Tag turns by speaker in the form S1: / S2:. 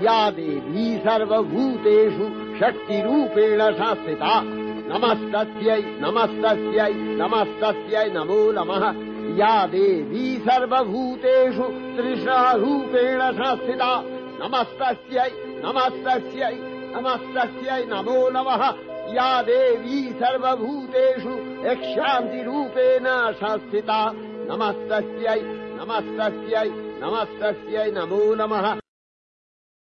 S1: या देवी सर्वभूतेषु शक्तिरूपेण शास्थिता नमस्तस्यै नमस्तस्यै नमस्तस्यै नमो नमः। या देवी सर्वभूतेषु त्रिषारूपेण संस्थिता नमस्तस्यै नमस्तस्यै नमस्तस्यै नमो नमः। या देवी सर्वभूतेषु यक्षान्तिरूपेण शास्थिता नमस्तस्यै नमस्तस्यै नमस्तस्यै नमो नमः।